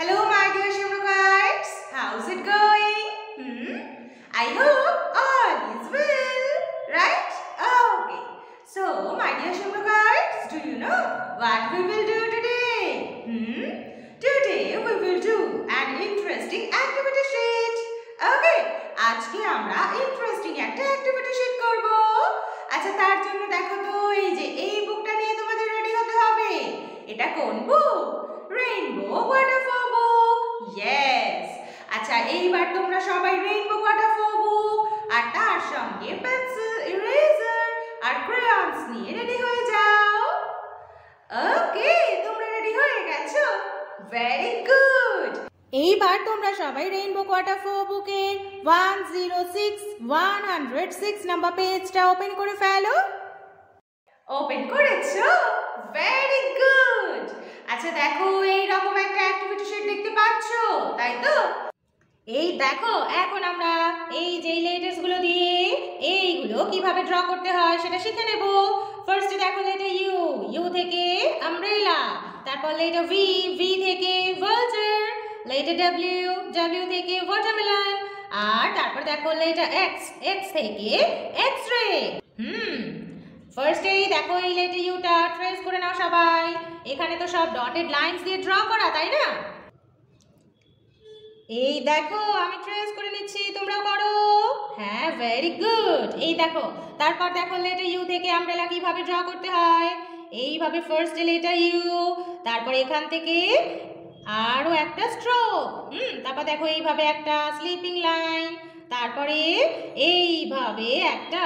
Hello, my dear Shimrukars. How's it going? Hmm? I hope all is well, right? Okay. So, my dear Shimrukars, do you know what we will do today? Hmm? Today we will do an interesting activity sheet. Okay. আজকে আমরা interesting একটা activity sheet করব আচ্ছা তার জন্য দেখো তো এইবার তোমরা সবাই রেইনবো ওয়াটারফল বুক আর তার সঙ্গে পেন্সিল ইরেজার আর ক্রেয়ন্স নিয়ে রেডি হয়ে যাও। ওকে তোমরা রেডি হয়ে গেছো? ভেরি গুড এইবার তোমরা সবাই রেইনবো কোয়ার্টার ফোর বুকের one zero six one hundred six number পেজটা ওপেন করে ফেলো। ওপেন করেছ? ভেরি গুড আচ্ছা দেখো এই রকম একটা অ্যাক্টিভিটি শিট দেখতে পাচ্ছো, তাই তো? এই দেখো, এখন আমরা এই যে লেটার্সগুলো দিয়ে এইগুলো কীভাবে ড্র করতে হয় সেটা শিখে নেব। ফার্স্টে দেখো লেটার ইউ ইউ থেকে আমব্রেলা তারপর লেটার ভি ভি থেকে ভাল্চার লেটার ডব্লিউ ডব্লিউ থেকে ওয়াটারমেলন আর তারপর দেখো লেটার এক্স এক্স থেকে এক্স রে হুম ফার্স্টেই দেখো এই লেটার ইউটা ট্রেস করে নাও সবাই। এখানে তো সব ডটেড লাইনস দিয়ে ড্র করা, তাই না? এই দেখো, আমি ট্রেস করে নিচ্ছি, তোমরা করো। হ্যাঁ ভেরি গুড এই দেখো, তারপর দেখো লেটার ইউ থেকে আমব্রেলা কীভাবে ড্র করতে হয়? এইভাবে ফার্স্ট লেটার ইউ তারপর এখান থেকে আরও একটা স্ট্রোক হুম, তারপর দেখো এইভাবে একটা স্লিপিং লাইন তারপরে এইভাবে একটা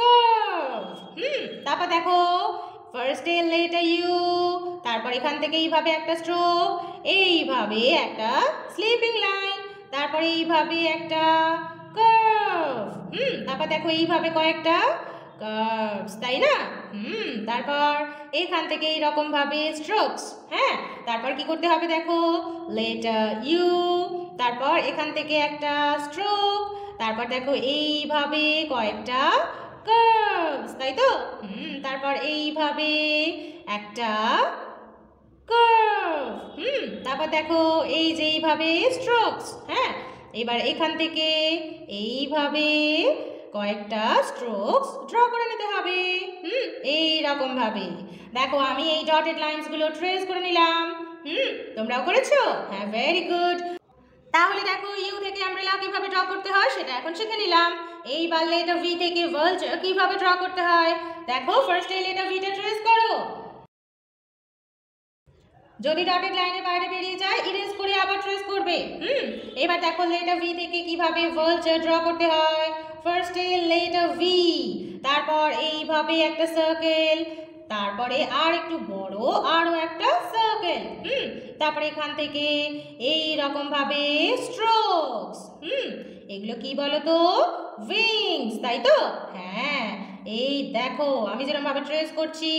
কার্ভ হুম, তারপর দেখো ফার্স্ট এ লেটার ইউ তারপর এখান থেকে এইভাবে একটা স্ট্রোক এইভাবে একটা স্লিপিং লাইন তারপরে এইভাবে একটা কার্ভ হুম, তারপর দেখো এইভাবে কয়েকটা কার্ভস তাই না? হুম, তারপর এখান থেকে এইরকম ভাবে স্ট্রোকস হ্যাঁ? তারপর কি করতে হবে দেখো? লেটার ইউ তারপর এখান থেকে একটা স্ট্রোক তারপর দেখো এইভাবে কয়েকটা কার্ভস তাই তো? হুম, তারপর এইভাবে একটা কার্ভ হুম, তারপর দেখো এই যে এইভাবে স্ট্রোকস হ্যাঁ? এবার এখান থেকে এইভাবে কয়েকটা স্ট্রোকস ড্র করে নিতে হবে, হুম এই রকম ভাবে দেখো আমি এই ডটেড লাইনসগুলো ট্রেস করে নিলাম, হুম, তোমরাও করেছ? হ্যাঁ ভেরি গুড তাহলে দেখো ইউ থেকে আমব্রেলা কীভাবে ড্র করতে হয় সেটা এখন শিখে নিলাম। এই এইবার লেটার ভি থেকে ভালচার কীভাবে ড্র করতে হয়? দেখো ফার্স্ট এই লেটার ভিটা ট্রেস করো। যদি ডটেড লাইনের বাইরে বেরিয়ে যায় ইরেজ করে আবার ট্রেস করবে। হুম, এবার দেখো লেটার ভি থেকে কীভাবে ভালচার ড্র করতে হয়। ফার্স্ট এ লেটার ভি তারপর এইভাবে একটা সার্কেল তারপরে আর একটু বড়, আরও একটা সার্কেল হুম, তারপরে এখান থেকে এই রকম ভাবে স্ট্রোকস হুম, এগুলো কি বলো তো উইংস তাই তো? হ্যাঁ এই দেখো, আমি যেরকম ভাবে ট্রেস করছি,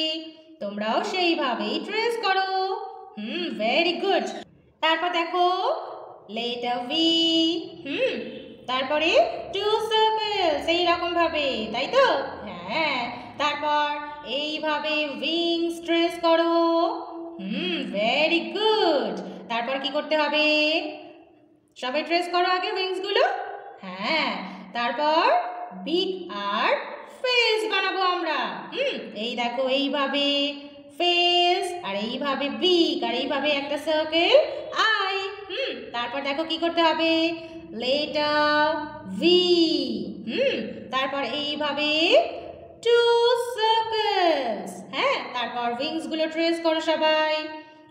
তোমরাও সেইভাবেই ট্রেস করো। হুম ভেরি গুড তারপর দেখো লেটার ভি হুম, তারপরে টু সার্কেলস এই রকম ভাবে তাই তো? হ্যাঁ তারপর এইভাবে উইংস ট্রেস করো। হুম ভেরি গুড তারপর কি করতে হবে? সবাই ট্রেস করো আগে উইংসগুলো হ্যাঁ তারপর বিগ আর ফেস বানাবো আমরা। হুম, এই দেখো, এইভাবে ফেস আর এইভাবে বিগ আর এইভাবে একটা সার্কেল আই হুম, তারপর দেখো কি করতে হবে? লেটার ভি হুম, তারপর এইভাবে টু সার্কেলস হ্যাঁ তারপর উইংসগুলো ট্রেস করো সবাই।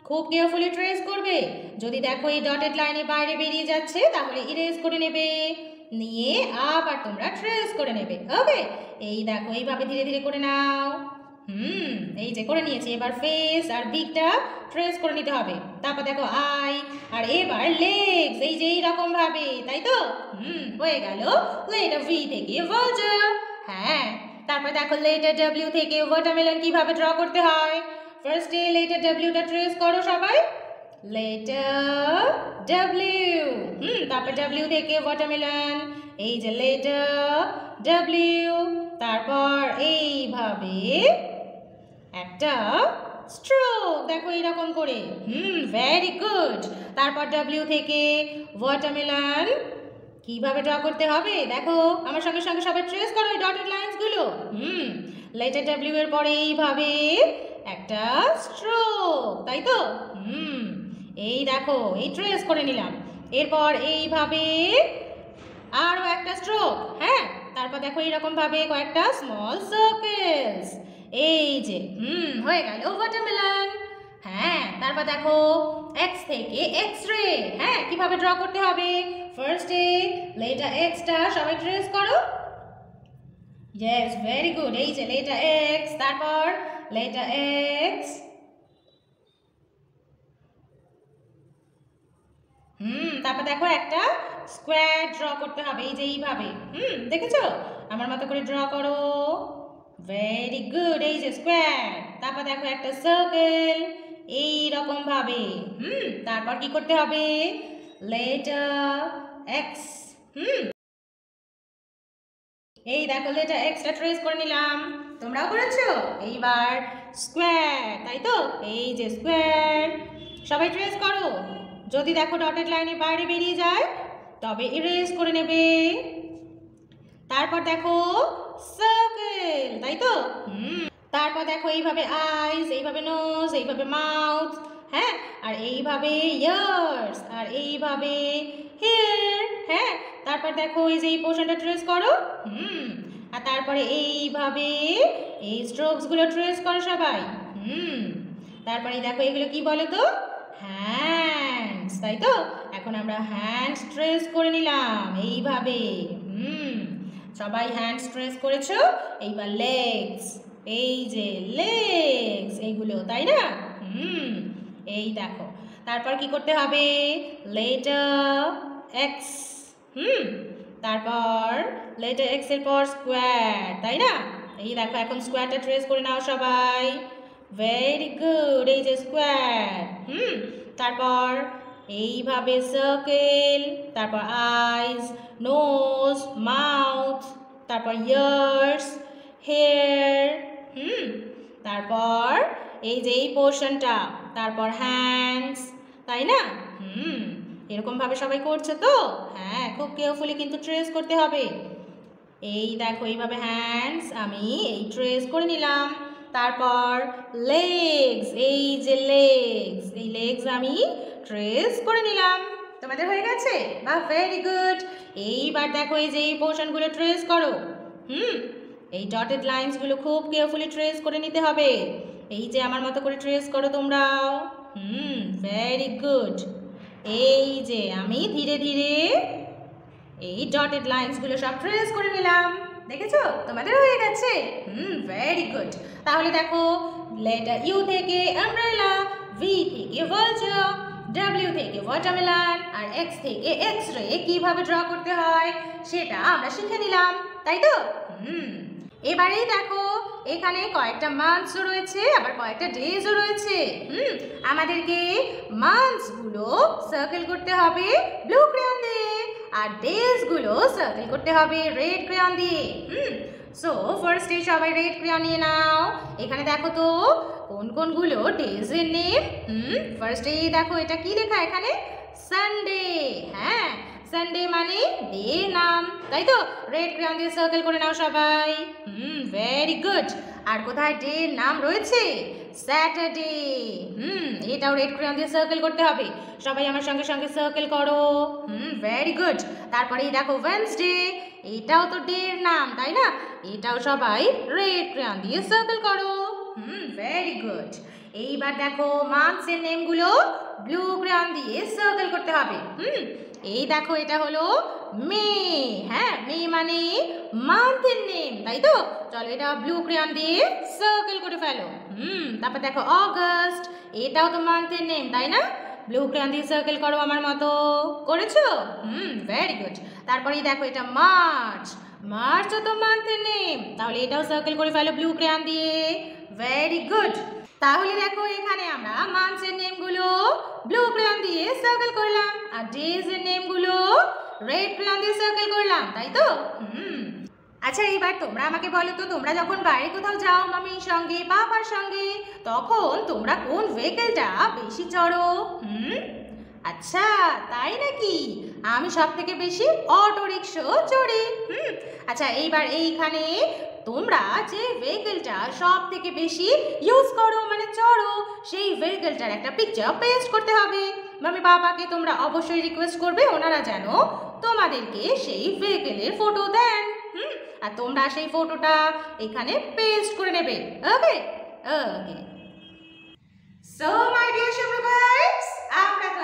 খুব কেয়ারফুলি ট্রেস করবে। যদি দেখো এই ডটেড লাইনে বাইরে বেরিয়ে যাচ্ছে, তাহলে ইরেজ করে নেবে। নিয়ে আবার তোমরা ট্রেস করে নেবে ওকে এই দেখো, এইভাবে ধীরে ধীরে করে নাও। এই যে করে নিয়েছি, এবার ফেস আর বিগটা ট্রেস করে নিতে হবে। তারপর দেখো আই আর এবার লেগস এই যে এইরকম ভাবে তাই তো? হুম, হয়ে গেল। লেটার ভি থেকে ভার্জার হ্যাঁ। তারপর দেখো লেটার ডাব্লিউ থেকে ওয়াটারমেলন কীভাবে ড্র করতে হয়? ফার্স্ট ফার্স্টে লেটার ডব্লিউটা ট্রেস করো সবাই। লেটার হুম, তারপর ডব্লিউ থেকে ওয়াটারমেলন এই যে লেটার তারপর এইভাবে একটা স্ট্রোক দেখো এরকম করে। হুম ভেরি গুড তারপর ডাব্লিউ থেকে ওয়াটারমেলন কীভাবে ড্র করতে হবে? দেখো, আমার সঙ্গে সঙ্গে সবাই ট্রেস করো এই ডটেড লাইন্সগুলো হুম লেটার ডাব্লিউ এর পরে এইভাবে একটা স্ট্রোক তাই তো? হুম, এই দেখো, এই ট্রেস করে নিলাম। এরপর এইভাবে আরও একটা স্ট্রোক হ্যাঁ? তারপর দেখো এইরকম ভাবে কয়েকটা স্মল সার্কেলস এই যে, হুম, হয়ে গেল ওয়াটারমেলন হ্যাঁ তারপর দেখো এক্স থেকে এক্স রে হ্যাঁ কীভাবে ড্র করতে হবে? ফার্স্ট ফার্স্টে লেটার এক্সটা সবাই ট্রেস করো। ইয়েস ভেরি গুড এই যে লেটার এক্স তারপর লেটার এক্স হুম, তারপর দেখো একটা স্কোয়ার ড্র করতে হবে, এই যে এইভাবে। হুম, দেখেছ? আমার মতো করে ড্র করো। ভেরি গুড এই যে স্কোয়ার তারপর দেখো একটা সার্কেল এই রকম ভাবে, হুম, তারপর কি করতে হবে? Letter X hmm. এই দেখো লেটার এক্সটা ট্রেস করে নিলাম, তোমরাও করেছ? এইবার স্কোয়ার তাই তো? এই যে স্কোয়ার সবাই ট্রেস করো। যদি দেখো ডটেড লাইনে বাইরে বেরিয়ে যায়, তবে ইরেজ করে নেবে। তারপর দেখো সার্কেল তাই তো? হুম। তারপর দেখো এইভাবে আইস এইভাবে নোজ এইভাবে মাউথ হ্যাঁ? আর এইভাবে ইয়ার্স আর এইভাবে হেয়ার হ্যাঁ? তারপর দেখো এই যে এই পোর্শনটা ট্রেস করো। হুম। আর তারপরে এইভাবে এই স্ট্রোকসগুলো ট্রেস করো সবাই। হুম। তারপরে দেখো এগুলো কি বলো তো? হ্যান্ডস তাই তো? এখন আমরা হ্যান্ডস ট্রেস করে নিলাম, এইভাবে। হুম। সবাই হ্যান্ডস ট্রেস করেছ? এইবার লেগস এই যে লেগস এইগুলো তাই না? হুম, এই দেখো। তারপর কি করতে হবে? লেটার এক্স হুম, তারপর লেটার এক্সের পর স্কোয়ার তাই না? এই দেখো, এখন স্কোয়ারটা ট্রেস করে নাও সবাই। ভেরি গুড এই যে স্কোয়ার হুম, তারপর এইভাবে সার্কেল তারপর আইজ নোজ মাউথ তারপর ইয়ার্স হেয়ার হুম, তারপর এই যে এই পোর্শনটা তারপর হ্যান্ডস তাই না? হুম এরকমভাবে সবাই করছে তো? হ্যাঁ খুব কেয়ারফুলি কিন্তু ট্রেস করতে হবে। এই দেখো, এইভাবে হ্যান্ডস আমি এই ট্রেস করে নিলাম। তারপর লেগস এই যে লেগস এই লেগস আমি ট্রেস করে নিলাম। তোমাদের হয়ে গেছে? বা ভেরি গুড এইবার দেখো এই যে এই পোর্শনগুলো ট্রেস করো। হুম, এই ডটেড লাইন্সগুলো খুব কেয়ারফুলি ট্রেস করে নিতে হবে। এই যে আমার মতো করে ট্রেস করো তোমরাও। হুম ভেরি গুড এই যে আমি ধীরে ধীরে এই ডটেড লাইন্সগুলো সব ট্রেস করে নিলাম। দেখেছ? তোমাদের হয়ে গেছে? হুম ভেরি গুড তাহলে দেখো লেটার ইউ থেকে আমব্রেলা ভি থেকে ভালচার ডাব্লিউ থেকে ওয়াটারমেলন আর এক্স থেকে এক্স রে কীভাবে ড্র করতে হয়, সেটা আমরা শিখে নিলাম, তাই তো? হুম। এবারেই দেখো, এখানে কয়েকটা মান্থসও রয়েছে, আবার কয়েকটা ডেজও রয়েছে। হুম, আমাদেরকে মান্থসগুলো সার্কেল করতে হবে ব্লু ক্রেয়ন দিয়ে, আর ডেজগুলো সার্কেল করতে হবে রেড ক্রেয়ন দিয়ে। হুম সো ফার্স্টে সবাই রেড ক্রেয়ন নিয়ে নাও। এখানে দেখো তো কোন কোনগুলো? ডেজের নেম হুম ফার্স্ট ডে দেখো, এটা কি লেখা এখানে? সানডে হ্যাঁ সানডে মানে ডে নাম, তাই তো? রেড ক্রেয়ন দিয়ে সার্কেল করে নাও সবাই, হুম ভেরি গুড আর কোথায় ডে নাম রয়েছে? স্যাটারডে হুম, এটাও রেড ক্রেয়ন দিয়ে সার্কেল করতে হবে। সবাই আমার সঙ্গে সঙ্গে সার্কেল করো, হুম ভেরি গুড তারপরে দেখো ওয়েন্সডে এটাও তো ডে নাম, তাই না? এটাও সবাই রেড ক্রেয়ন দিয়ে সার্কেল করো। হুম ভেরি গুড এইবার দেখো মার্কসের নেমগুলো ব্লু ক্রেয়ন দিয়ে সার্কেল করতে হবে। হুম, এই দেখো এটা হলো মে। হ্যাঁ মে মানে মান্থের নেম তাই তো? চলো এটা ব্লু ক্রেয়ন দিয়ে সার্কেল করে ফেলো। হুম, তারপর দেখো অগস্ট এটাও তো মান্থের নেম তাই না? ব্লু ক্রেয়ন দিয়ে সার্কেল করো আমার মতো। করেছ? হুম ভেরি গুড তারপরেই দেখো এটা মার্চ মার্চও তো মান্থের নেম তাহলে এটাও সার্কেল করে ফেলো ব্লু ক্রেয়ন দিয়ে। ভেরি গুড তাহলে দেখো এখানে আমরা মান্থসের নেমগুলো ব্লু ক্রেয়ন দিয়ে সার্কেল করলাম। আর ডেজ এর নেমগুলো রেড ক্রেয়ন দিয়ে সার্কেল করলাম, তাই তো? হুম। আচ্ছা এইবার তোমরা আমাকে বলো তো, তোমরা যখন বাইরে কোথাও যাও মামির সঙ্গে বাবার সঙ্গে, তখন তোমরা কোন ভেহিকেলটা বেশি চড়ো? হুম? আচ্ছা তাই নাকি? আমি সব থেকে বেশি অটো রিক্সা চড়ি। হুম আচ্ছা এইবার এইখানে তোমরা যে ভেহিকেলটা সব থেকে বেশি ইউজ করো মানে চড়ো, সেই ভেহিকেলটার একটা পিকচার পেস্ট করতে হবে। মামি বাবাকে তোমরা অবশ্যই রিকোয়েস্ট করবে, ওনারা যেন তোমাদেরকে সেই ভেহিকেলের ফটো দেন। হুম, আর তোমরা সেই ফটোটা এখানে পেস্ট করে নেবে। Okay okay so my dear supervise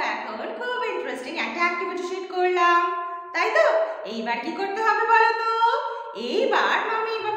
এখন খুব ইন্টারেস্টিং একটা অ্যাক্টিভিটি শিট করলাম। তাই তো? এইবার কি করতে হবে বলো তো? এইবার মামি বা